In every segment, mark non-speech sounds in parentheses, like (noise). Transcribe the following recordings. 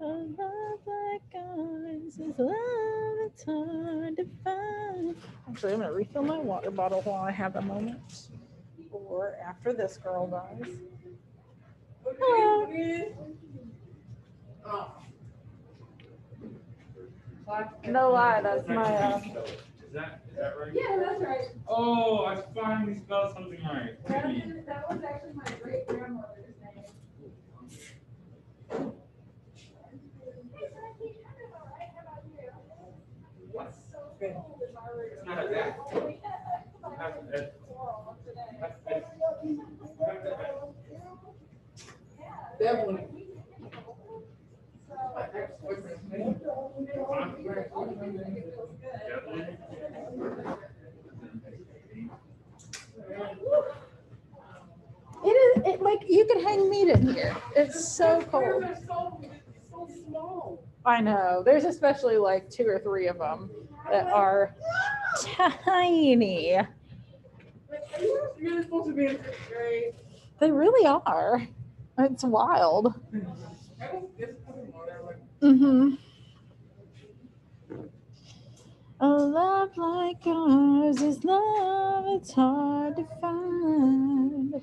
A love like ours is love that's hard to find. Actually, I'm gonna refill my water bottle while I have a moment. Or after this girl dies. Hello. No lie, that's my uh, Is that, is that right? Yeah, that's right. Oh, I finally spelled something right. That is- that was actually my great grandmother's name. Hey, Frankie, I'm doing all right. How about you? It's so cold in my room. It's not a bad- yeah. My That's- room is that's- cold today. that's- that's- Yeah. Definitely. it is it like you could hang meat in here. It's so cold. So, so small. I know. There's especially like two or three of them that are tiny. Really supposed to be in grade? They really are. It's wild. Mm-hmm. A love like ours is love it's hard to find.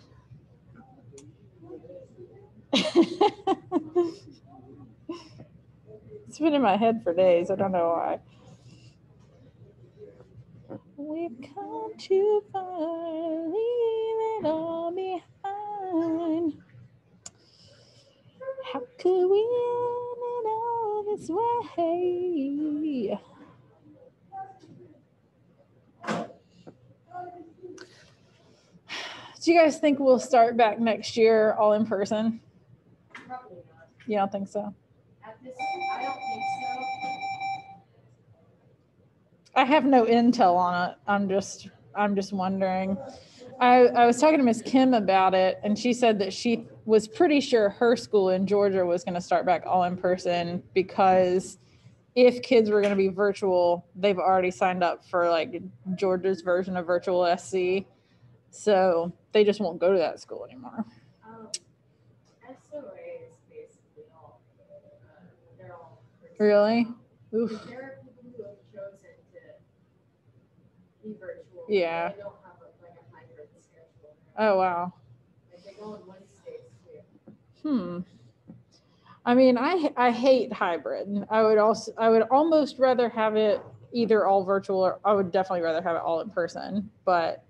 (laughs) it's been in my head for days. I don't know why. We've come too far, leave it all behind. How could we end it all this way? Do you guys think we'll start back next year all in person? Probably not. You don't think so? At this, I don't think so. I have no intel on it. I'm just I'm just wondering. I, I was talking to Miss Kim about it, and she said that she was pretty sure her school in Georgia was going to start back all in person because if kids were going to be virtual, they've already signed up for like Georgia's version of virtual SC. So they just won't go to that school anymore. Um, SOA is basically all, uh, they're all. Really? Oof are people who have chosen to be virtual. Yeah. They don't have a- like a hybrid schedule. Oh, wow. Like they go in one state too. Hmm. I mean, I I hate hybrid. I would also I would almost rather have it either all virtual or I would definitely rather have it all in person. But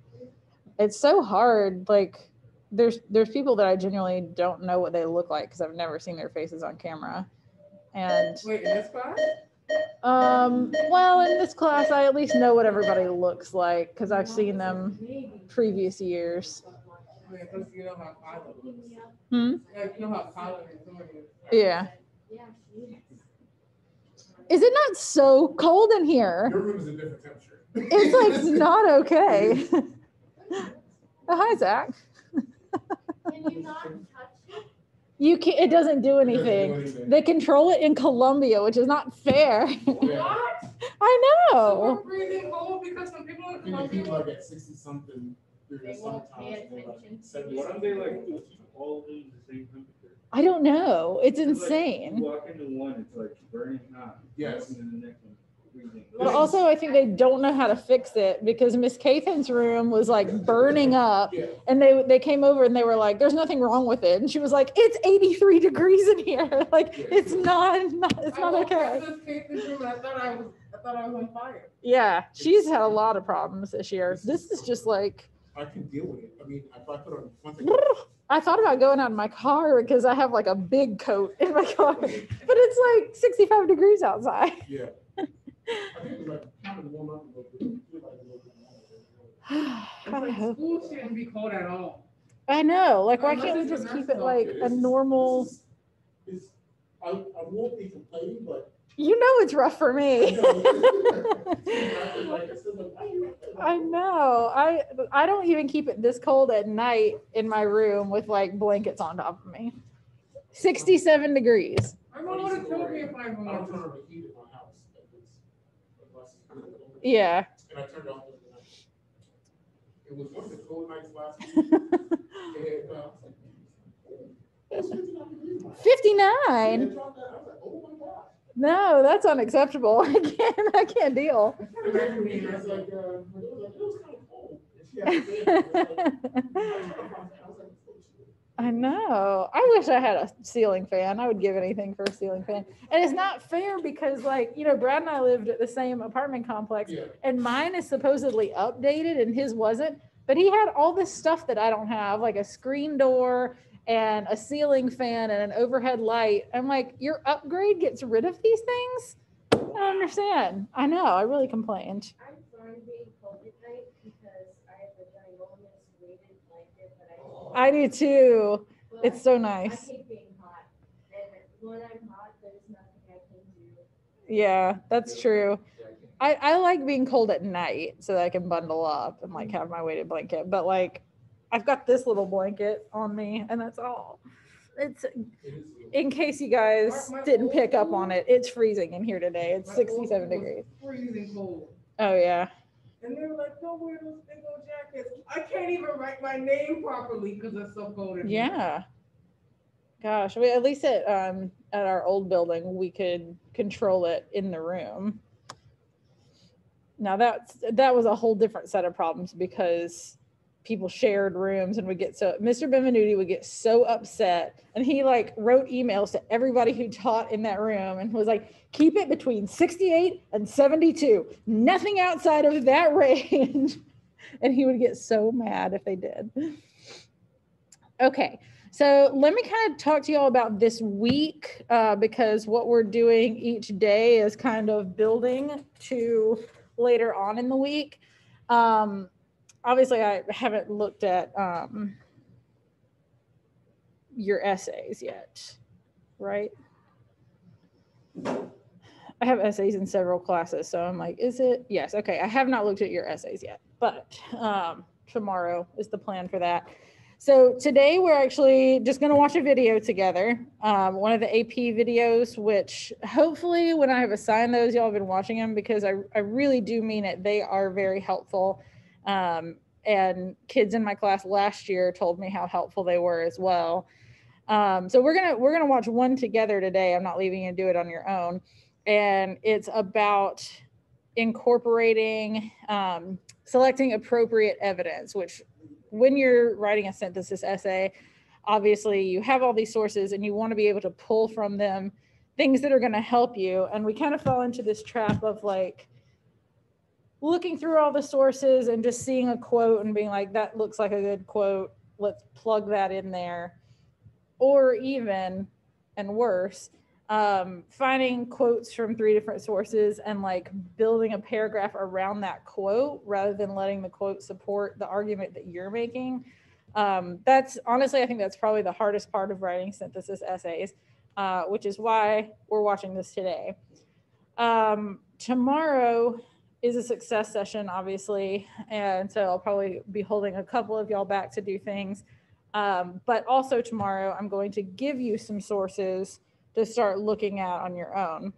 it's so hard. Like there's there's people that I genuinely don't know what they look like because I've never seen their faces on camera. And wait, in this class? Um, well, in this class, I at least know what everybody looks like because I've seen them previous years. I mean, plus you know how Kyla looks. Hmm. Yeah, you know how Kyla is it. Yeah. Yeah, she is. Is it not so cold in here? Your room is a different temperature. It's like (laughs) not okay. oh, (laughs) hi, Zach. Can you not touch it? You can It doesn't do It doesn't do anything. anything. They control it in Columbia, which is not fair. (laughs) What? I So know. we're breathing cold because some people in I think Columbia. people like at sixty something They won't pay and they're like attention to 70 Why don't they like all of them the same temperature? I don't know. It's It's like, insane. You walk into one, it's like burning hot. You walk Yes. into the next one, freezing. But also, I think they don't know how to fix it because Miss Cathan's room was like burning up, Yeah. and they they came over and they were like, "There's nothing wrong with it," and she was like, "It's 83 degrees in here. (laughs) Like, it's not, not it's I not okay." into this room I thought I was, I thought I was on fire. Yeah, she's had a lot of problems this year. This is just like. I can deal with it. I mean, if I put on one thing. I thought about going out in my car because I have like a big coat in my car, (laughs) but it's like 65 degrees outside. Yeah. I think it's like kind of warm up a little bit. Feel like a little bit warmer. (sighs) It's I like hope- school shouldn't be cold at all. I know. Like, why can't we just keep it like a normal? this is- It's, I, I won't be complaining, but. You know, it's rough for me. Like, it's still like, why you like that? I know. I I don't even keep it this cold at night in my room with like blankets on top of me. 67 degrees. My mom would have told me if I I don't turn wanted. on the heat in my house. like it's- unless it's really cold. Yeah. And I turned off. It was one of the cold nights last (laughs) week. and, uh, I was like, "Oh, it's 59 degrees in my house." And 59. it dropped down. I was like, oh. No, that's unacceptable. (laughs) I can't, I can't deal. (laughs) I was like, I know. I wish I had a ceiling fan. I would give anything for a ceiling fan. And it's not fair because, like, you know, Brad and I lived at the same apartment complex, Yeah. and mine is supposedly updated and his wasn't. But he had all this stuff that I don't have, like a screen door and a ceiling fan and an overhead light. I'm like, your upgrade gets rid of these things? I don't understand. I know. I really complained. I'm fine being cold at night because I have a ginormous weighted blanket that I. I do too. But It's so I nice. hate being hot. And when I'm hot, there's nothing I can do. Yeah, that's true. I, I like being cold at night so that I can bundle up and like have my weighted blanket. But like I've got this little blanket on me and that's all. It's in case you guys didn't pick up on it, it's freezing in here today. It's My 67 degrees. Freezing cold. Oh yeah. And they were like, don't wear those big old jackets. I can't even write my name properly because it's so cold. Yeah. Gosh, we, at least at um at our old building we could control it in the room. Now that's that was a whole different set of problems because people shared rooms and would get so Mr. Benvenuti would get so upset and he like wrote emails to everybody who taught in that room and was like keep it between 68 and 72 nothing outside of that (laughs) range and he would get so mad if they did okay so let me kind of talk to you all about this week uh, because what we're doing each day is kind of building to later on in the week. Um, obviously, I haven't looked at um, your essays yet, right? I have essays in several classes, so I'm like, is it? Yes. Okay. I have not looked at your essays yet, but um, tomorrow is the plan for that. So today we're actually just going to watch a video together. Um, one of the AP videos, which hopefully when I have assigned those, y'all have been watching them because I, I really do mean it. They are very helpful. Um, and kids in my class last year told me how helpful they were as well. Um, so we're gonna we're gonna watch one together today. I'm not leaving you to do it on your own, and it's about incorporating um, selecting appropriate evidence, which when you're writing a synthesis essay, obviously you have all these sources and you want to be able to pull from them things that are going to help you. And we kind of fall into this trap of like looking through all the sources and just seeing a quote and being like, that looks like a good quote. Let's plug that in there. Or even, and worse, um, finding quotes from three different sources and like building a paragraph around that quote rather than letting the quote support the argument that you're making. Um, that's honestly, I think that's probably the hardest part of writing synthesis essays, uh, which is why we're watching this today. Um, tomorrow is a success session, obviously, and so I'll probably be holding a couple of y'all back to do things. Um, but also tomorrow, I'm going to give you some sources to start looking at on your own.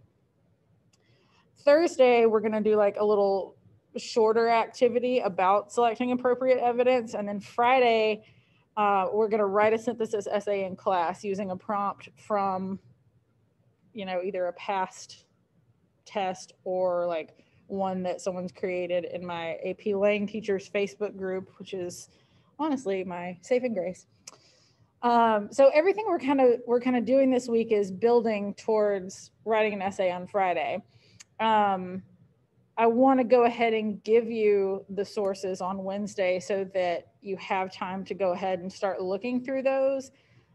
Thursday, we're going to do like a little shorter activity about selecting appropriate evidence. And then Friday, uh, we're going to write a synthesis essay in class using a prompt from, you know, either a past test or like one that someone's created in my AP Lang teachers Facebook group, which is honestly my saving grace. Um, so everything we're kind of we're kind of doing this week is building towards writing an essay on Friday. Um, I want to go ahead and give you the sources on Wednesday so that you have time to go ahead and start looking through those.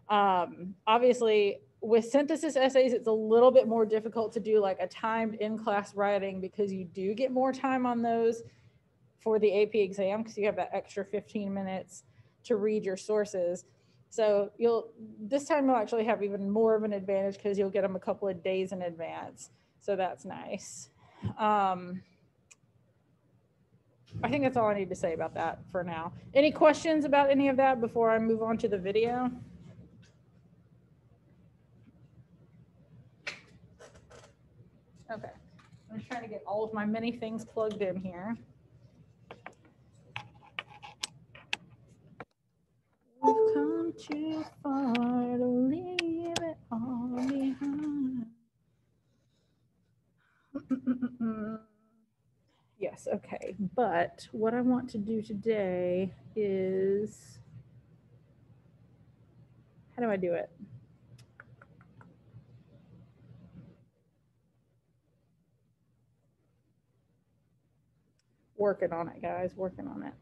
Um, obviously, with synthesis essays, it's a little bit more difficult to do like a timed in-class writing because you do get more time on those for the AP exam because you have that extra 15 minutes to read your sources. So you'll this time you'll actually have even more of an advantage because you'll get them a couple of days in advance. So that's nice. Um, I think that's all I need to say about that for now. Any questions about any of that before I move on to the video? I'm just trying to get all of my many things plugged in here. We've come too far to leave it all behind. yes, okay. But what I want to do today is how do I do it? Working on it, guys, working on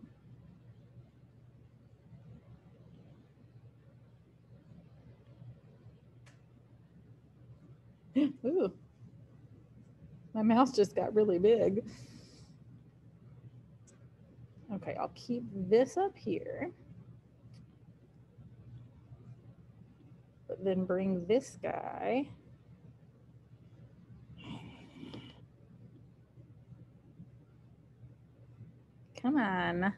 it. (gasps) Ooh. My mouse just got really big. Okay, I'll keep this up here. But then bring this guy. Come on.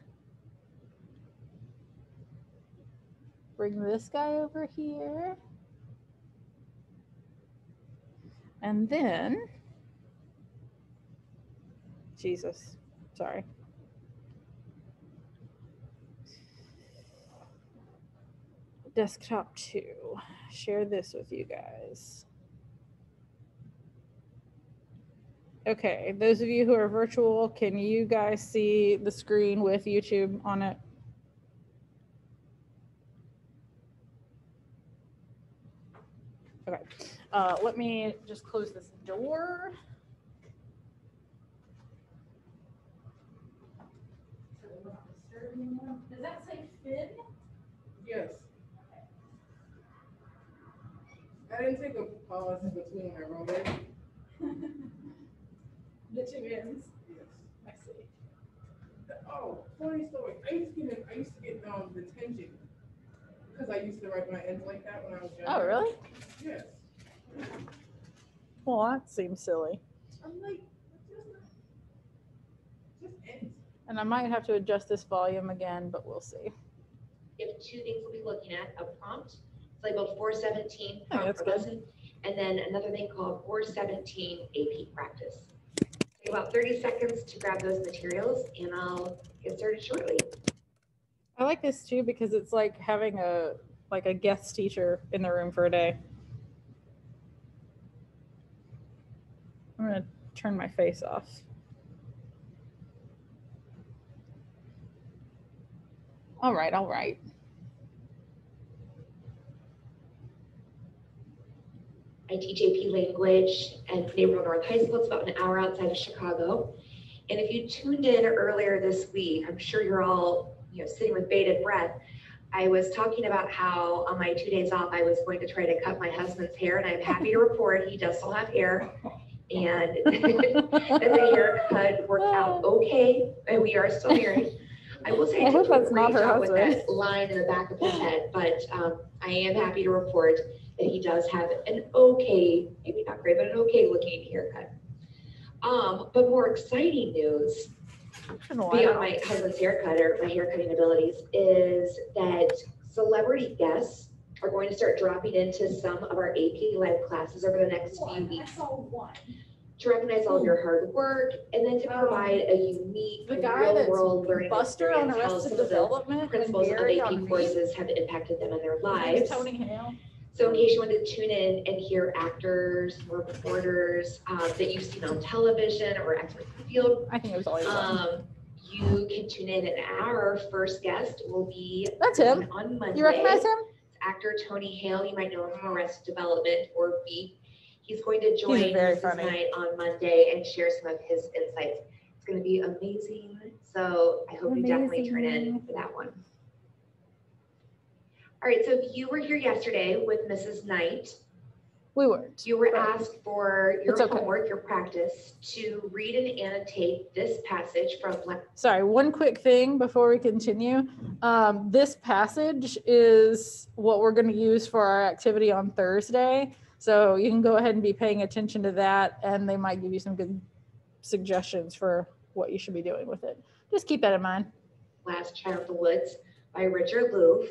Bring this guy over here. And then, Jesus, sorry. Desktop two, share this with you guys. Okay, those of you who are virtual, can you guys see the screen with YouTube on it? Okay, uh, let me just close this door. So we won't disturb anyone. Does that say Finn? Yes. Okay. I didn't take a pause in between my roommate. (laughs) The two ends. Yes. I see. Oh, funny story. I used to get, I used to get, um, detention. Because I used to write my ends like that when I was young. Oh, really? Yes. Well, that seems silly. I'm like, just, just ends. And I might have to adjust this volume again, but we'll see. You have two things we'll be looking at, a prompt, it's labeled four seventeen Oh, prompt that's good. lesson, and then another thing called four seventeen AP practice. About thirty seconds to grab those materials, and I'll get started shortly. I like this too because it's like having a like a guest teacher in the room for a day. I'm gonna turn my face off. All right, all right. I teach AP language at Naperville North High School. It's about an hour outside of Chicago. And if you tuned in earlier this week, I'm sure you're all, you know, sitting with bated breath. I was talking about how on my two days off, I was going to try to cut my husband's hair, and I'm happy to report he does still have hair. And (laughs) the haircut worked out okay, and we are still married. I will say I I hope a that's not great her job with husband. that line in the back of his head, but um, I am happy to report that he does have an okay, maybe not great, but an okay looking haircut. Um, but more exciting news beyond my husband's haircut or my haircutting abilities is that celebrity guests are going to start dropping into some of our AP live classes over the next few weeks to recognize all of your hard work and then to provide a unique The guy real-world learning Buster on experience how Arrested some of the Development principles of AP courses have impacted them in their lives. Tony Hale. So in case you wanted to tune in and hear actors or reporters um, that you've seen on television or experts in the field, I think it was always one. um, you can tune in. And our first guest will be That's him. on Monday. You recognize him? Actor Tony Hale. You might know him from Arrested Development or Veep. He's going to join funny. Knight on Monday and share some of his insights. It's going to be amazing. So I hope you definitely turn in for that one. All right, so if you were here yesterday with Mrs. Knight, We weren't. you were asked for your okay. homework, your practice, to read and annotate this passage from Sorry, one quick thing before we continue. Um, this passage is what we're going to use for our activity on Thursday. So you can go ahead and be paying attention to that, and they might give you some good suggestions for what you should be doing with it. Just keep that in mind. Last Child of the Woods by Richard Louv,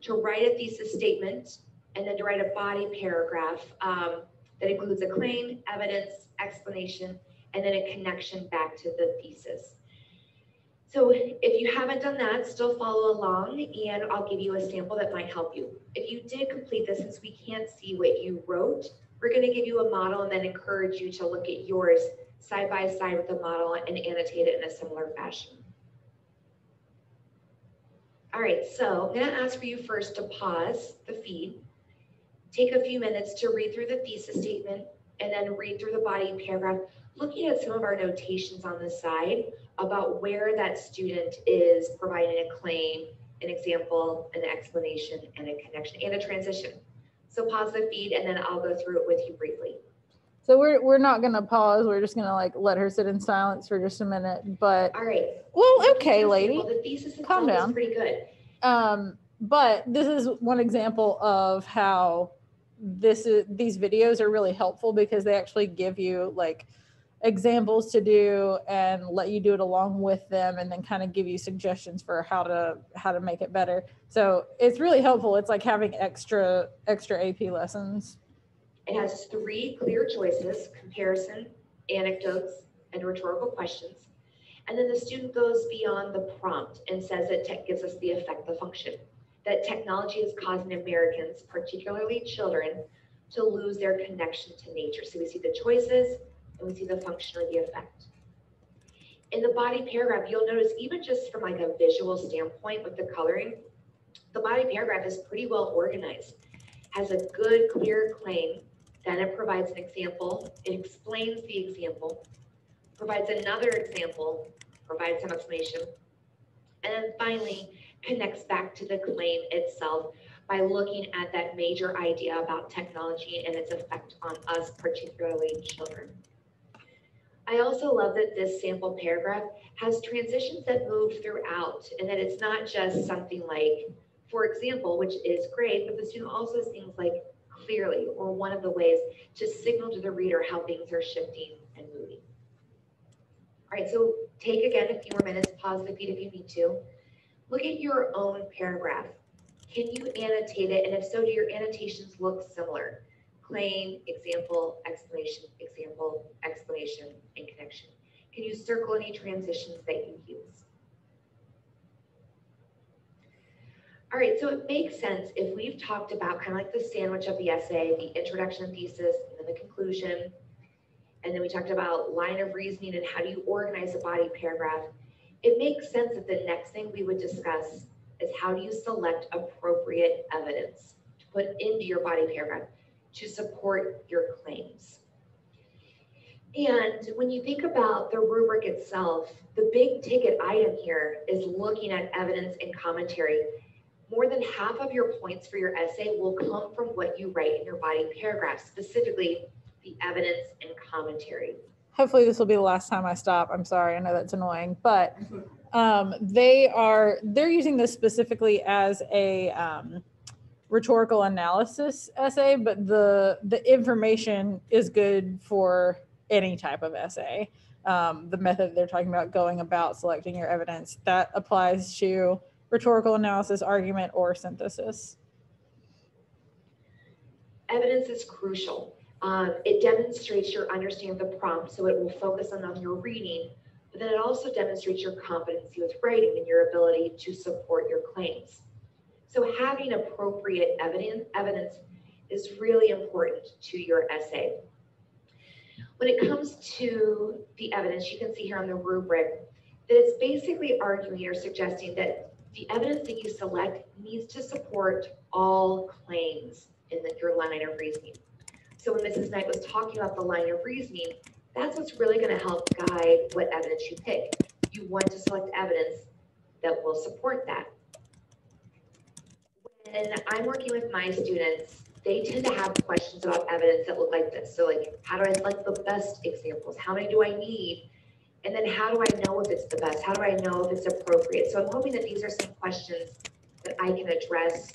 to write a thesis statement and then to write a body paragraph um, that includes a claim, evidence, explanation, and then a connection back to the thesis. So if you haven't done that, still follow along and I'll give you a sample that might help you. If you did complete this, since we can't see what you wrote, we're going to give you a model and then encourage you to look at yours side by side with the model and annotate it in a similar fashion. All right, so I'm gonna ask for you first to pause the feed, take a few minutes to read through the thesis statement, and then read through the body paragraph, looking at some of our notations on the side about where that student is providing a claim, an example, an explanation, and a connection, and a transition. So pause the feed, and then I'll go through it with you briefly. So we're, we're not gonna pause. We're just gonna like let her sit in silence for just a minute, but, All right. well, okay, lady. Well, the thesis Calm down. pretty good. Um, but this is one example of how this is, these videos are really helpful because they actually give you like examples to do and let you do it along with them and then kind of give you suggestions for how to how to make it better. So it's really helpful. It's like having extra extra AP lessons. It has three clear choices, comparison, anecdotes, and rhetorical questions. And then the student goes beyond the prompt and says that tech gives us the effect, the function, that technology is causing Americans, particularly children, to lose their connection to nature. So we see the choices and we see the function or the effect. In the body paragraph, you'll notice even just from like a visual standpoint with the coloring, the body paragraph is pretty well organized, has a good, clear claim, then it provides an example, it explains the example, provides another example, provides some explanation, and then finally connects back to the claim itself by looking at that major idea about technology and its effect on us, particularly children. I also love that this sample paragraph has transitions that move throughout and that it's not just something like, for example, which is great, but the student also things like clearly or one of the ways to signal to the reader how things are shifting and moving. All right, so take again a few more minutes, pause the feed if you need to. Look at your own paragraph. Can you annotate it? And if so, do your annotations look similar? Claim, example, explanation, example, explanation, and connection. Can you circle any transitions that you use? All right, so it makes sense if we've talked about kind of like the sandwich of the essay, the introduction thesis, and then the conclusion. And then we talked about line of reasoning and how do you organize a body paragraph. It makes sense that the next thing we would discuss is how do you select appropriate evidence to put into your body paragraph to support your claims. And when you think about the rubric itself, the big ticket item here is looking at evidence and commentary. More than half of your points for your essay will come from what you write in your body paragraph, specifically the evidence and commentary. Hopefully this will be the last time I stop. I'm sorry. I know that's annoying, but (laughs) um, they are they're using this specifically as a um, rhetorical analysis essay, but the the information is good for any type of essay. Um, the method they're talking about going about selecting your evidence that applies to rhetorical analysis, argument, or synthesis. Evidence is crucial. Um, it demonstrates your understanding of the prompt, so it will focus on, on your reading, but then it also demonstrates your competency with writing and your ability to support your claims. So having appropriate evidence, evidence is really important to your essay. When it comes to the evidence, you can see here on the rubric that it's basically arguing or suggesting that the evidence that you select needs to support all claims in the, your line of reasoning. So when Mrs. Knight was talking about the line of reasoning, that's what's really going to help guide what evidence you pick. You want to select evidence that will support that. When I'm working with my students, they tend to have questions about evidence that look like this. So like, how do I select the best examples? How many do I need? And then how do I know if it's the best? How do I know if it's appropriate? So I'm hoping that these are some questions that I can address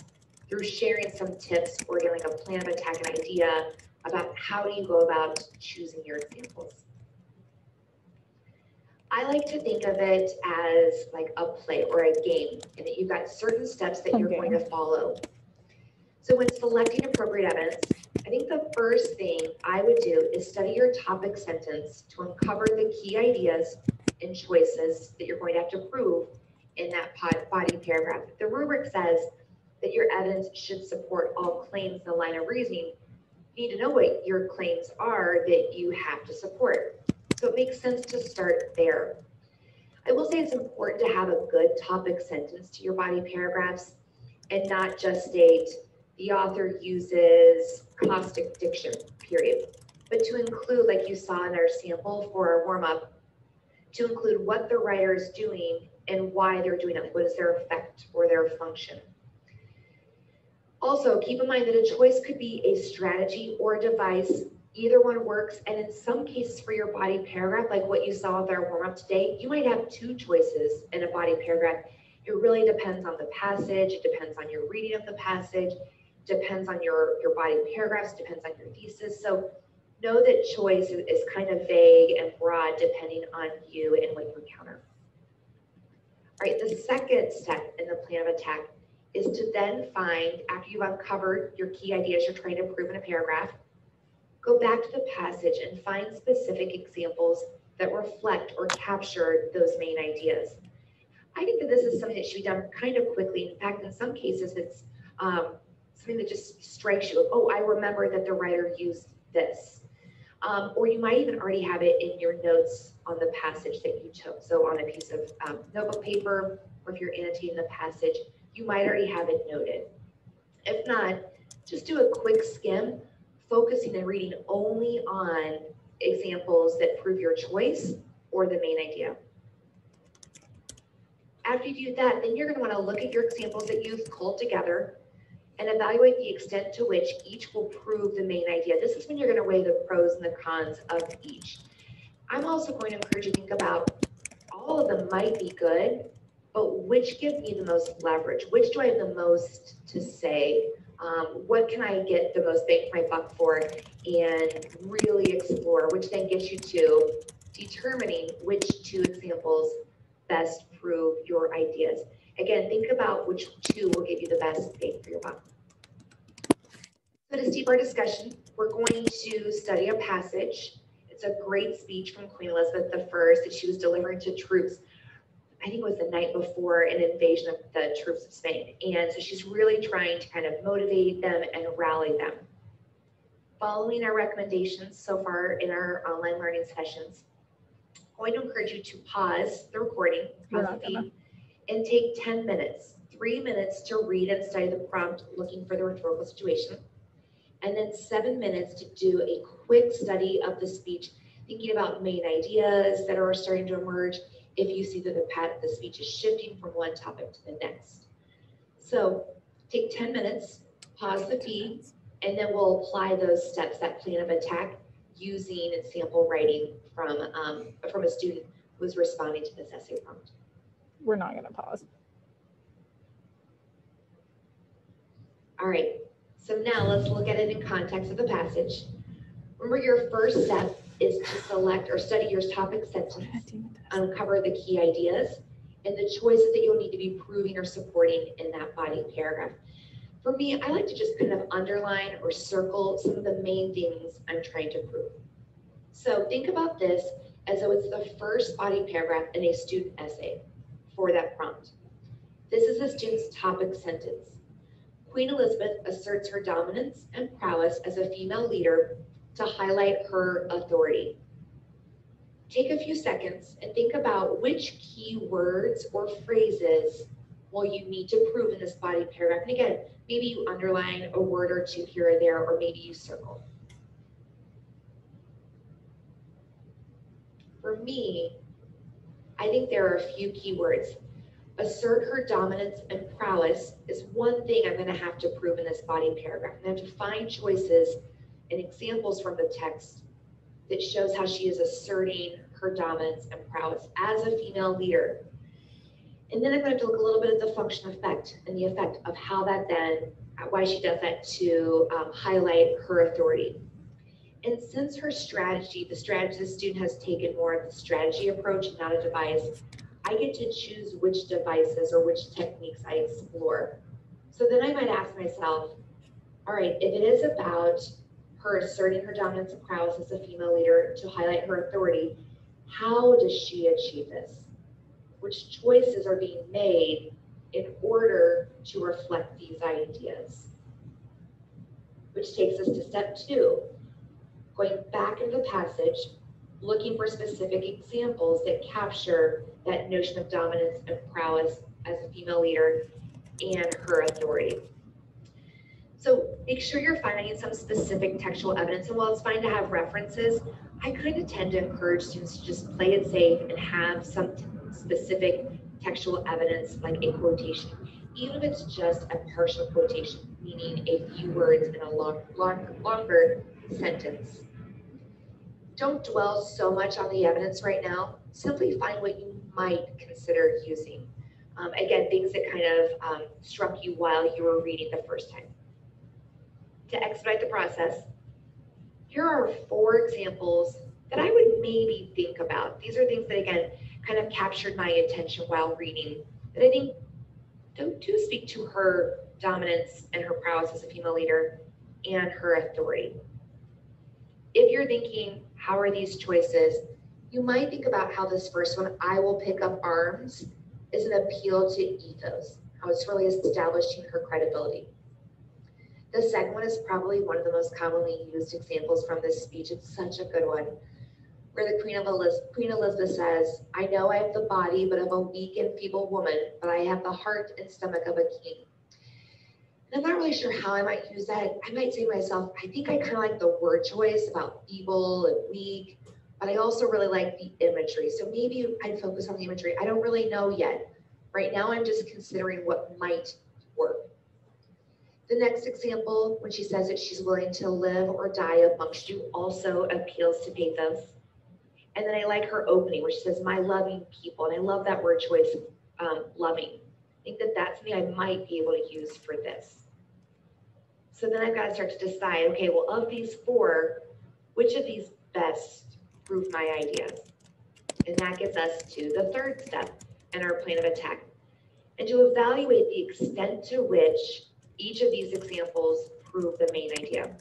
through sharing some tips or getting a plan of attack, an idea about how do you go about choosing your examples. I like to think of it as like a play or a game, and that you've got certain steps that you're Okay. going to follow. So when selecting appropriate evidence, I think the first thing I would do is study your topic sentence to uncover the key ideas and choices that you're going to have to prove in that body paragraph. The rubric says that your evidence should support all claims in the line of reasoning. You need to know what your claims are that you have to support. So it makes sense to start there. I will say it's important to have a good topic sentence to your body paragraphs and not just state the author uses caustic diction, period. But to include, like you saw in our sample for our warm-up, to include what the writer is doing and why they're doing it, what is their effect or their function. Also, keep in mind that a choice could be a strategy or a device. Either one works, and in some cases for your body paragraph, like what you saw with our warm-up today, you might have two choices in a body paragraph. It really depends on the passage, it depends on your reading of the passage, depends on your, your body paragraphs, depends on your thesis. So know that choice is kind of vague and broad depending on you and what you encounter. All right, the second step in the plan of attack is to then find, after you've uncovered your key ideas you're trying to prove in a paragraph, go back to the passage and find specific examples that reflect or capture those main ideas. I think that this is something that should be done kind of quickly. In fact, in some cases, it's um, something that just strikes you. Oh, I remember that the writer used this. Um, or you might even already have it in your notes on the passage that you took. So on a piece of um, notebook paper, or if you're annotating the passage, you might already have it noted. If not, just do a quick skim, focusing and reading only on examples that prove your choice or the main idea. After you do that, then you're going to want to look at your examples that you've culled together and evaluate the extent to which each will prove the main idea. This is when you're going to weigh the pros and the cons of each. I'm also going to encourage you to think about all of them might be good, but which give me the most leverage? Which do I have the most to say? Um, what can I get the most bang for my buck for and really explore, which then gets you to determining which two examples best prove your ideas. Again, think about which two will give you the best bang for your buck. So to steep our discussion, we're going to study a passage. It's a great speech from Queen Elizabeth I that she was delivering to troops I think it was the night before an invasion of the troops of Spain. And so she's really trying to kind of motivate them and rally them. Following our recommendations so far in our online learning sessions, I'm going to encourage you to pause the recording, pause the feed, and take 10 minutes, three minutes to read and study the prompt looking for the rhetorical situation, and then seven minutes to do a quick study of the speech, thinking about main ideas that are starting to emerge, if you see that the pat, the speech is shifting from one topic to the next. So take 10 minutes, pause the feed, and then we'll apply those steps, that plan of attack, using sample writing from, um, from a student who's responding to this essay prompt. We're not gonna pause. All right, so now let's look at it in context of the passage. Remember, your first step is to select or study your topic sentence, uncover the key ideas, and the choices that you'll need to be proving or supporting in that body paragraph. For me, I like to just kind of underline or circle some of the main things I'm trying to prove. So think about this as though it's the first body paragraph in a student essay for that prompt. This is the student's topic sentence. Queen Elizabeth asserts her dominance and prowess as a female leader to highlight her authority. Take a few seconds and think about which key words or phrases will you need to prove in this body paragraph. And again, maybe you underline a word or two here or there, or maybe you circle. For me, I think there are a few keywords. Assert her dominance and prowess is one thing I'm going to have to prove in this body paragraph. I'm going have to find choices and examples from the text that shows how she is asserting her dominance and prowess as a female leader. And then I'm going to look a little bit at the function effect and the effect of how that then, why she does that to um, highlight her authority. And since her strategy, the strategy the student has taken more of the strategy approach, not a device, I get to choose which devices or which techniques I explore. So then I might ask myself, all right, if it is about her asserting her dominance and prowess as a female leader to highlight her authority, how does she achieve this? Which choices are being made in order to reflect these ideas? Which takes us to step two, going back into the passage, looking for specific examples that capture that notion of dominance and prowess as a female leader and her authority. So make sure you're finding some specific textual evidence, and while it's fine to have references, I kind of tend to encourage students to just play it safe and have some specific textual evidence, like a quotation, even if it's just a partial quotation, meaning a few words in a long, long, longer sentence. Don't dwell so much on the evidence right now. Simply find what you might consider using. Um, again, things that kind of um, struck you while you were reading the first time. To expedite the process, here are four examples that I would maybe think about. These are things that, again, kind of captured my attention while reading that I think do, do speak to her dominance and her prowess as a female leader and her authority. If you're thinking, how are these choices? You might think about how this first one, I will pick up arms, is an appeal to ethos, how it's really establishing her credibility. The second one is probably one of the most commonly used examples from this speech. It's such a good one. Where the Queen of Elizabeth, Queen Elizabeth says, I know I have the body but of a weak and feeble woman, but I have the heart and stomach of a king. And I'm not really sure how I might use that. I might say to myself, I think I kind of like the word choice about feeble and weak, but I also really like the imagery. So maybe I'd focus on the imagery. I don't really know yet. Right now, I'm just considering what might. The next example, when she says that she's willing to live or die amongst you, also appeals to pathos. And then I like her opening where she says, my loving people. And I love that word choice, um, loving. I think that that's something I might be able to use for this. So then I've got to start to decide, okay, well, of these four, which of these best prove my ideas? And that gets us to the third step in our plan of attack. And to evaluate the extent to which each of these examples prove the main idea.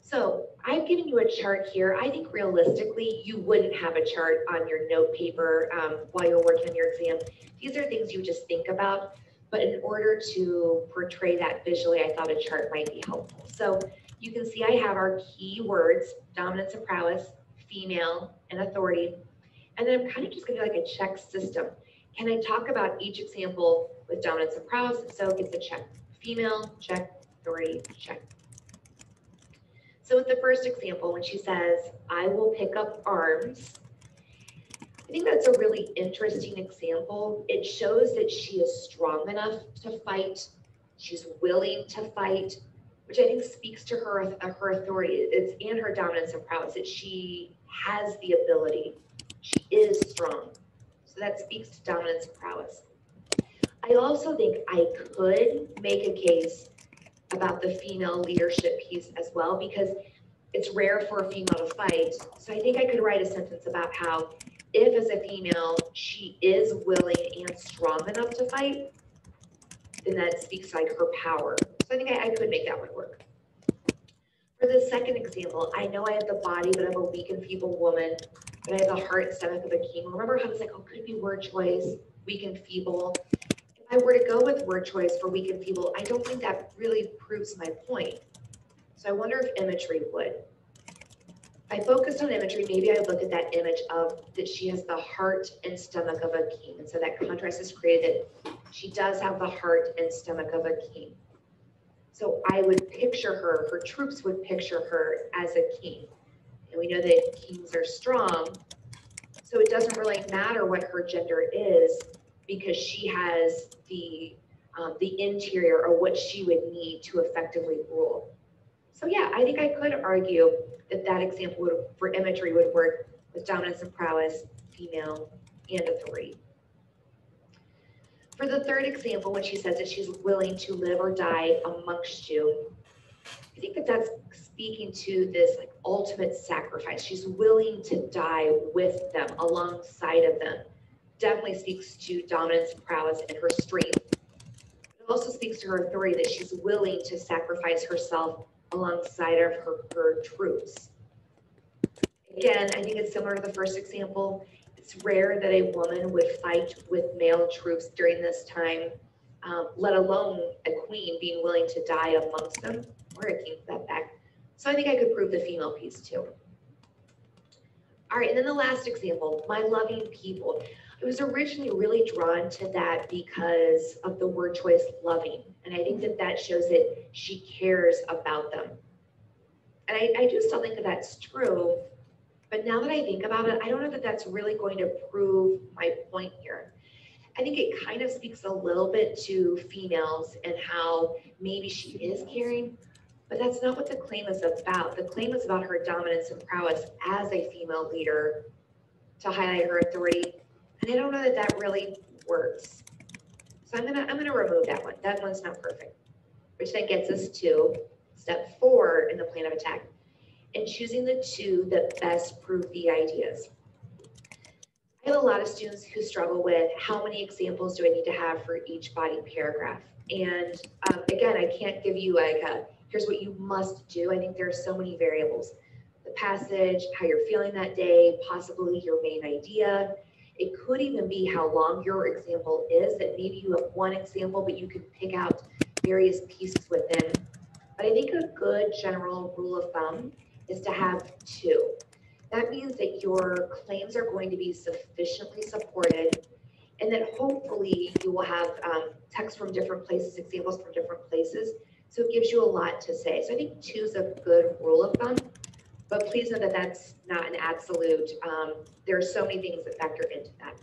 So I've given you a chart here. I think realistically, you wouldn't have a chart on your note paper um, while you're working on your exam. These are things you just think about, but in order to portray that visually, I thought a chart might be helpful. So you can see I have our key words, dominance and prowess, female, and authority. And then I'm kind of just gonna like a check system. Can I talk about each example with dominance and prowess? So it's a check. Female, check, authority, check. So with the first example, when she says, I will pick up arms, I think that's a really interesting example. It shows that she is strong enough to fight. She's willing to fight, which I think speaks to her, her authority. It's and her dominance and prowess that she has the ability. She is strong. So that speaks to dominance and prowess. I also think I could make a case about the female leadership piece as well because it's rare for a female to fight. So I think I could write a sentence about how if as a female she is willing and strong enough to fight, then that speaks like her power. So I think I, I could make that one work. For the second example, I know I have the body, but I'm a weak and feeble woman, but I have the heart and stomach of a king. Remember how I was like, oh, could be word choice, weak and feeble? I were to go with word choice for weak and feeble, I don't think that really proves my point. So I wonder if imagery would. I focused on imagery, maybe I look at that image of that she has the heart and stomach of a king. And so that contrast is created that she does have the heart and stomach of a king. So I would picture her, her troops would picture her as a king. And we know that kings are strong. So it doesn't really matter what her gender is because she has the um, the interior or what she would need to effectively rule. So yeah, I think I could argue that that example would, for imagery would work with dominance and prowess, female, and authority. For the third example, when she says that she's willing to live or die amongst you, I think that that's speaking to this like ultimate sacrifice. She's willing to die with them, alongside of them. Definitely speaks to dominance, prowess, and her strength. It also speaks to her authority that she's willing to sacrifice herself alongside of her, her troops. Again, I think it's similar to the first example. It's rare that a woman would fight with male troops during this time, um, let alone a queen being willing to die amongst them, or a king for that fact. So I think I could prove the female piece too. All right, and then the last example, my loving people. I was originally really drawn to that because of the word choice loving. And I think that that shows that she cares about them. And I, I do still think that that's true. But now that I think about it, I don't know that that's really going to prove my point here. I think it kind of speaks a little bit to females and how maybe she is caring, but that's not what the claim is about. The claim is about her dominance and prowess as a female leader to highlight her authority. And I don't know that that really works. So I'm gonna, I'm gonna remove that one. That one's not perfect. Which then gets us to step four in the plan of attack and choosing the two that best prove the ideas. I have a lot of students who struggle with how many examples do I need to have for each body paragraph? And um, again, I can't give you like a, here's what you must do. I think there are so many variables. The passage, how you're feeling that day, possibly your main idea. It could even be how long your example is, that maybe you have one example, but you could pick out various pieces within. But I think a good general rule of thumb is to have two. That means that your claims are going to be sufficiently supported and that hopefully you will have um, text from different places, examples from different places. So it gives you a lot to say. So I think two is a good rule of thumb, but please know that that's not an absolute. Um, there are so many things that factor into that.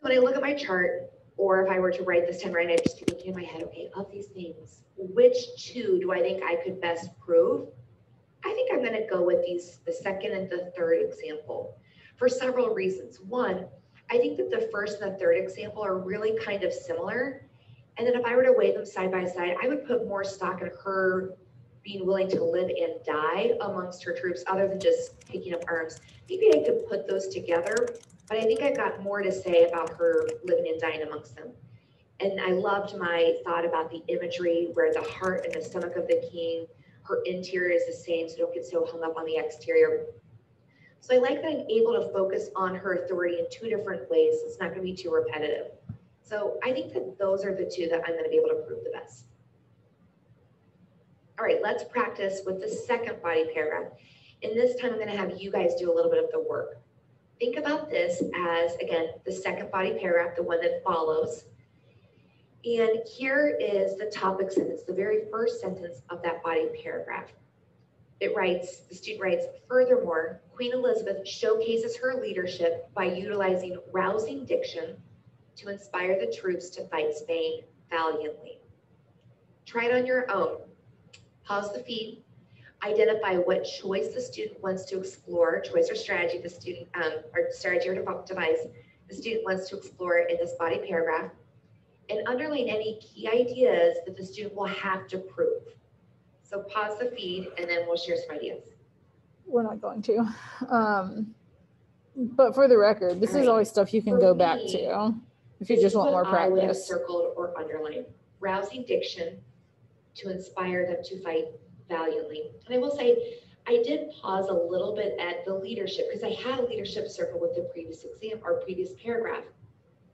When I look at my chart, or if I were to write this 10 right, I'd just looking in my head, okay, of these things, which two do I think I could best prove? I think I'm going to go with these, the second and the third example for several reasons. One, I think that the first and the third example are really kind of similar. And then if I were to weigh them side by side, I would put more stock in her being willing to live and die amongst her troops other than just picking up arms. Maybe I could put those together, but I think I've got more to say about her living and dying amongst them. And I loved my thought about the imagery where the heart and the stomach of the king, her interior is the same, so don't get so hung up on the exterior. So I like that I'm able to focus on her authority in two different ways. It's not going to be too repetitive. So I think that those are the two that I'm going to be able to prove the best. All right, let's practice with the second body paragraph. And this time I'm going to have you guys do a little bit of the work. Think about this as, again, the second body paragraph, the one that follows. And here is the topic sentence, the very first sentence of that body paragraph. It writes, the student writes, furthermore, Queen Elizabeth showcases her leadership by utilizing rousing diction to inspire the troops to fight Spain valiantly. Try it on your own. Pause the feed. Identify what choice the student wants to explore, choice or strategy the student, um, or strategy or device the student wants to explore in this body paragraph and underline any key ideas that the student will have to prove. So pause the feed and then we'll share some ideas. We're not going to. Um, but for the record, this is always stuff you can For go back to if you just want more what I would have. Circled or underlined, rousing diction to inspire them to fight valiantly. And I will say, I did pause a little bit at the leadership because I had a leadership circle with the previous exam or previous paragraph.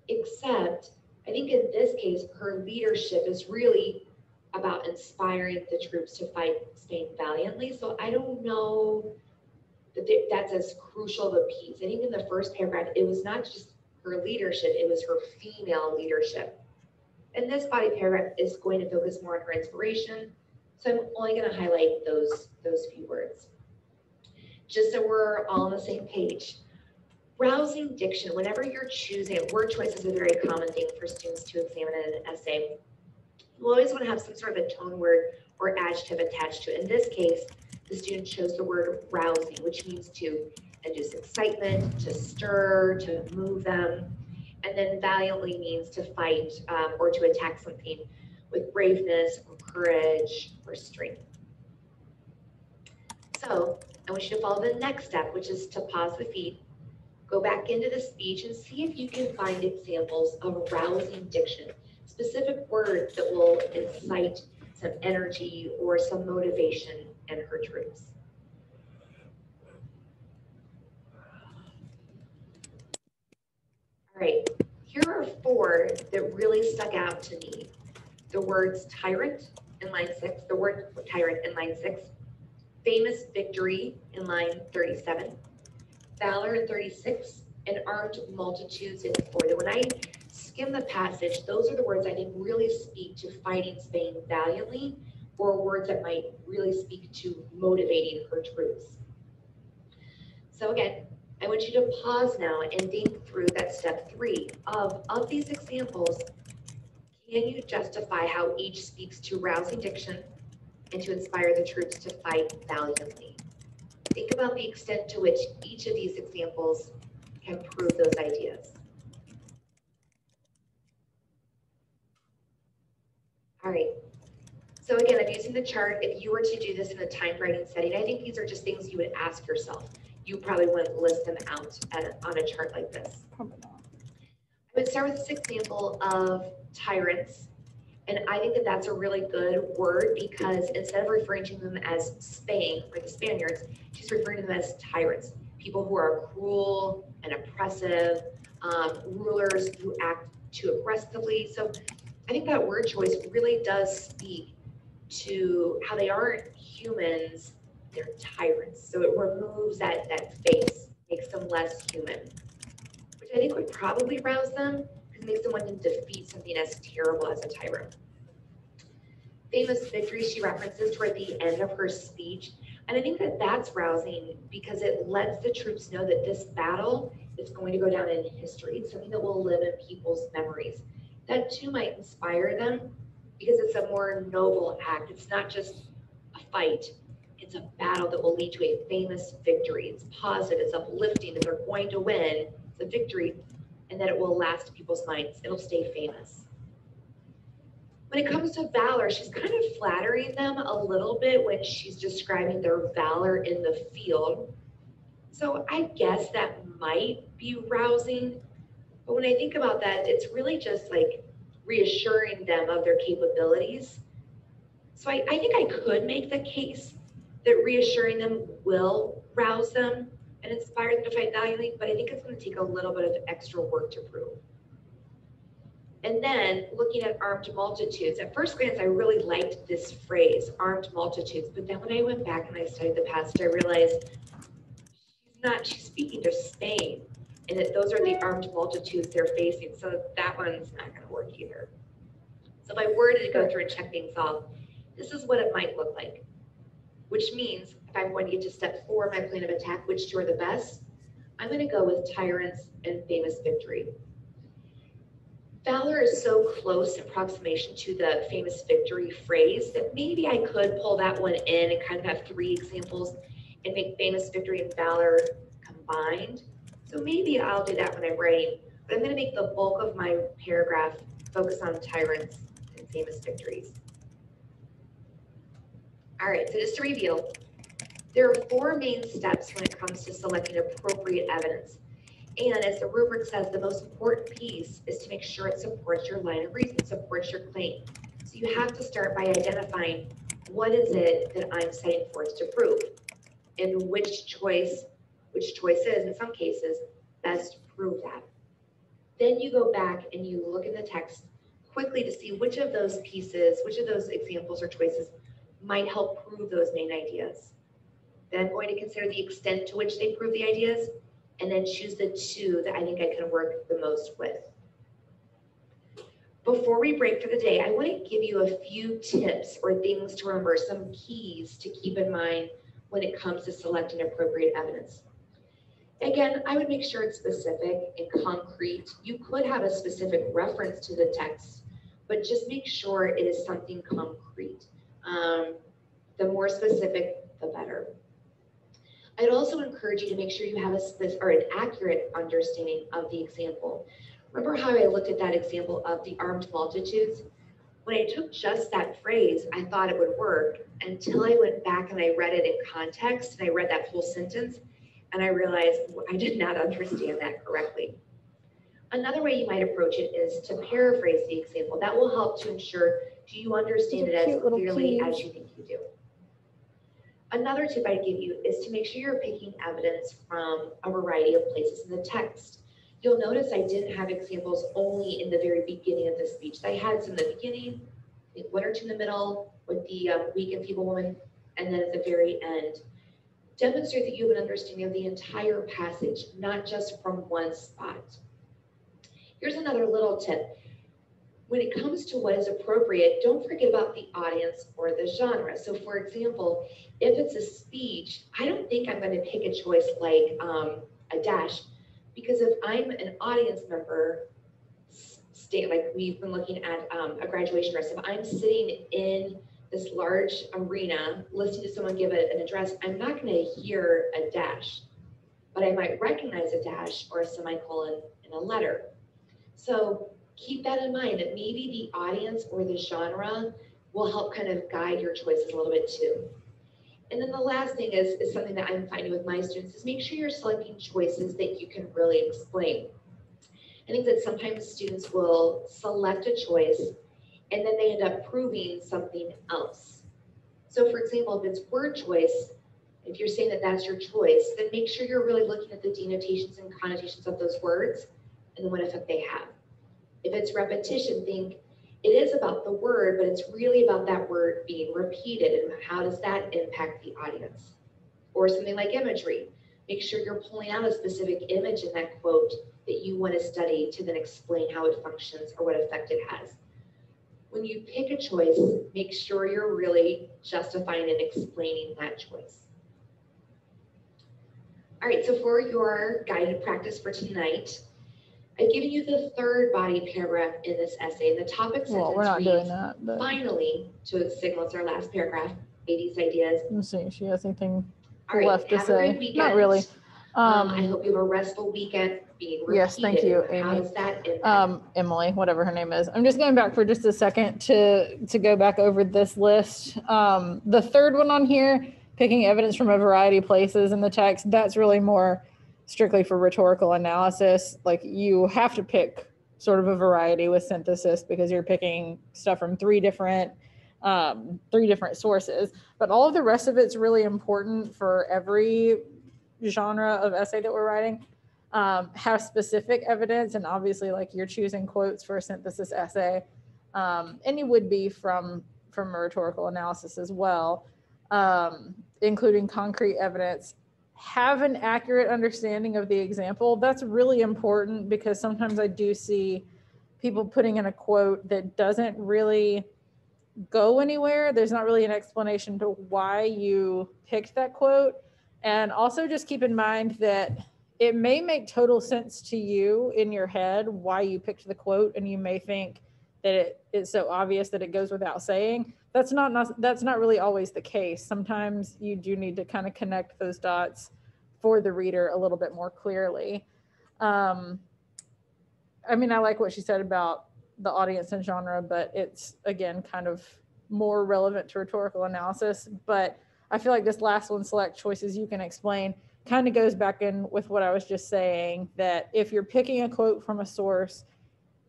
Except, I think in this case, her leadership is really about inspiring the troops to fight Spain valiantly. So I don't know that that's as crucial of a piece. I think in the first paragraph, it was not just her leadership, it was her female leadership. And this body paragraph is going to focus more on her inspiration. So I'm only going to highlight those, those few words. Just so we're all on the same page. Rousing diction, whenever you're choosing, word choice is a very common thing for students to examine in an essay. You always want to have some sort of a tone word or adjective attached to it. In this case, the student chose the word rousing, which means to induce excitement, to stir, to move them. And then valiantly means to fight um, or to attack something with braveness or courage or strength. So I want you to follow the next step, which is to pause the feed, go back into the speech and see if you can find examples of rousing diction, specific words that will incite some energy or some motivation in her troops. Right, here are four that really stuck out to me. The words tyrant in line six, the word tyrant in line six, famous victory in line thirty-seven, valor in thirty-six, and armed multitudes in forty. When I skim the passage, those are the words I think really speak to fighting Spain valiantly, or words that might really speak to motivating her troops. So again, I want you to pause now and think through step three of, of these examples. Can you justify how each speaks to rousing diction and to inspire the troops to fight valiantly? Think about the extent to which each of these examples can prove those ideas. All right. So again, I'm using the chart. If you were to do this in a typewriting setting, I think these are just things you would ask yourself. You probably wouldn't list them out at, on a chart like this. Probably not. I would start with this example of tyrants. And I think that that's a really good word because instead of referring to them as Spain or the Spaniards, she's referring to them as tyrants, people who are cruel and oppressive, um, rulers who act too aggressively. So I think that word choice really does speak to how they aren't humans, they're tyrants. So it removes that, that face, makes them less human, which I think would probably rouse them because it makes them want to defeat something as terrible as a tyrant. Famous victory she references toward the end of her speech. And I think that that's rousing because it lets the troops know that this battle is going to go down in history. It's something that will live in people's memories. That too might inspire them because it's a more noble act. It's not just a fight, it's a battle that will lead to a famous victory. It's positive, it's uplifting, that they're going to win, a victory, and that it will last people's minds. It'll stay famous. When it comes to valor, she's kind of flattering them a little bit when she's describing their valor in the field. So I guess that might be rousing. But when I think about that, it's really just like reassuring them of their capabilities. So I, I think I could make the case that reassuring them will rouse them and inspire them to fight valiantly, but I think it's going to take a little bit of extra work to prove. And then looking at armed multitudes, at first glance, I really liked this phrase, armed multitudes. But then when I went back and I studied the passage, I realized she's not, she's speaking to Spain and that those are the armed multitudes they're facing. So that one's not going to work either. So if I were to go through and check things off, this is what it might look like, which means if I'm going to get to step four of my plan of attack, which two are the best, I'm going to go with tyrants and famous victory. Valor is so close approximation to the famous victory phrase that maybe I could pull that one in and kind of have three examples and make famous victory and valor combined. So maybe I'll do that when I'm writing, but I'm going to make the bulk of my paragraph focus on tyrants and famous victories. All right, so just to review, there are four main steps when it comes to selecting appropriate evidence. And as the rubric says, the most important piece is to make sure it supports your line of reason, supports your claim. So you have to start by identifying what is it that I'm setting forth to prove and which choice, which choices in some cases best prove that. Then you go back and you look in the text quickly to see which of those pieces, which of those examples or choices might help prove those main ideas. Then I'm going to consider the extent to which they prove the ideas and then choose the two that I think I can work the most with. Before we break for the day, I want to give you a few tips or things to remember, some keys to keep in mind when it comes to selecting appropriate evidence. Again, I would make sure it's specific and concrete. You could have a specific reference to the text, but just make sure it is something concrete. Um, the more specific, the better. I'd also encourage you to make sure you have a or an accurate understanding of the example. Remember how I looked at that example of the armed multitudes? When I took just that phrase, I thought it would work until I went back and I read it in context and I read that whole sentence and I realized I did not understand that correctly. Another way you might approach it is to paraphrase the example. That will help to ensure do you understand it as clearly as you think you do. Another tip I'd give you is to make sure you're picking evidence from a variety of places in the text. You'll notice I didn't have examples only in the very beginning of the speech. I had some in the beginning, one or two in the middle with the um, weak and feeble woman, And then at the very end, demonstrate that you have an understanding of the entire passage, not just from one spot. Here's another little tip. When it comes to what is appropriate, don't forget about the audience or the genre. So for example, if it's a speech, I don't think I'm going to pick a choice like um, a dash, because if I'm an audience member, stay like we've been looking at um, a graduation dress, if I'm sitting in this large arena listening to someone give a, an address, I'm not going to hear a dash, but I might recognize a dash or a semicolon in a letter. So keep that in mind that maybe the audience or the genre will help kind of guide your choices a little bit too. And then the last thing is, is something that I'm finding with my students is make sure you're selecting choices that you can really explain. I think that sometimes students will select a choice and then they end up proving something else. So for example, if it's word choice, if you're saying that that's your choice, then make sure you're really looking at the denotations and connotations of those words and what effect they have. If it's repetition, think it is about the word, but it's really about that word being repeated and how does that impact the audience? Or something like imagery. Make sure you're pulling out a specific image in that quote that you want to study to then explain how it functions or what effect it has. When you pick a choice, make sure you're really justifying and explaining that choice. All right, so for your guided practice for tonight, I've given you the third body paragraph in this essay. The topic Well, we're sentence not doing reads, that, but finally, to signal it's our last paragraph, 80s ideas. let's see if she has anything right, left to say. Not really. Um, I Um, hope you have a restful weekend. Yes, thank you, Amy. um, Emily, whatever her name is. I'm just going back for just a second to to go back over this list. Um, the third one on here, picking evidence from a variety of places in the text, that's really more strictly for rhetorical analysis. Like you have to pick sort of a variety with synthesis because you're picking stuff from three different um, three different sources. But all of the rest of it's really important for every genre of essay that we're writing um, have specific evidence and obviously like you're choosing quotes for a synthesis essay um, and you would be from from a rhetorical analysis as well um, including concrete evidence have an accurate understanding of the example that's really important because sometimes i do see people putting in a quote that doesn't really go anywhere. There's not really an explanation to why you picked that quote. And also just keep in mind that it may make total sense to you in your head why you picked the quote and you may think that it is so obvious that it goes without saying. That's not not- that's not really always the case. Sometimes you do need to kind of connect those dots for the reader a little bit more clearly. Um, i mean i like what she said about the audience and genre but it's again kind of more relevant to rhetorical analysis. But i feel like this last one select choices you can explain kind of goes back in with what I was just saying that if you're picking a quote from a source,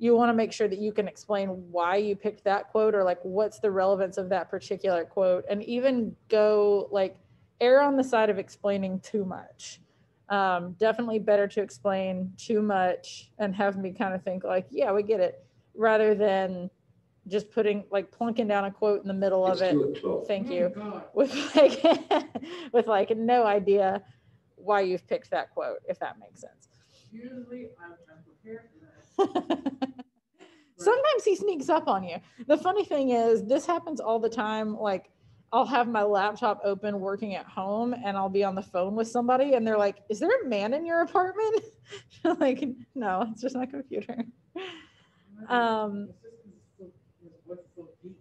you want to make sure that you can explain why you picked that quote or like what's the relevance of that particular quote and even go like err on the side of explaining too much. Um, definitely better to explain too much and have me kind of think like, yeah, we get it, rather than just putting like plunking down a quote in the middle of it. Thank Oh, you with like (laughs) with like no idea why you've picked that quote, if that makes sense. Usually I'm, I'm prepared for that. Sometimes he sneaks up on you. The funny thing is, this happens all the time. Like, I'll have my laptop open working at home and I'll be on the phone with somebody and they're like, Is there a man in your apartment? (laughs) like, no, it's just my computer. Um, deep.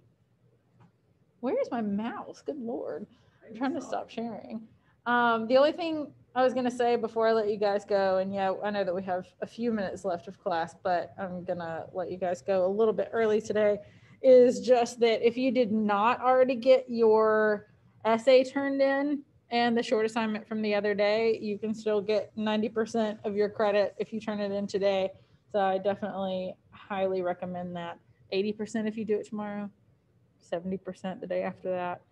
Where's my mouse? Good Lord. I'm trying to stop sharing. Um, the only thing I was gonna say before I let you guys go, and yeah, I know that we have a few minutes left of class, but I'm gonna let you guys go a little bit early today, is just that if you did not already get your essay turned in and the short assignment from the other day, you can still get 90% of your credit if you turn it in today. So I definitely highly recommend that. 80% if you do it tomorrow, 70% the day after that.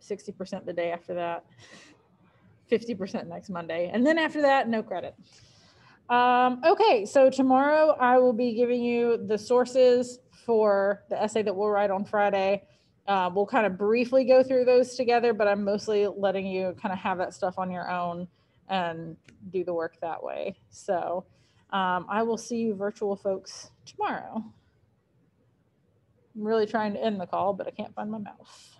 60% the day after that, 50% next Monday. And then after that, no credit. Um, okay, so tomorrow I will be giving you the sources for the essay that we'll write on Friday. uh, we'll kind of briefly go through those together, but I'm mostly letting you kind of have that stuff on your own and do the work that way. So um, I will see you virtual folks tomorrow. I'm really trying to end the call, but I can't find my mouse.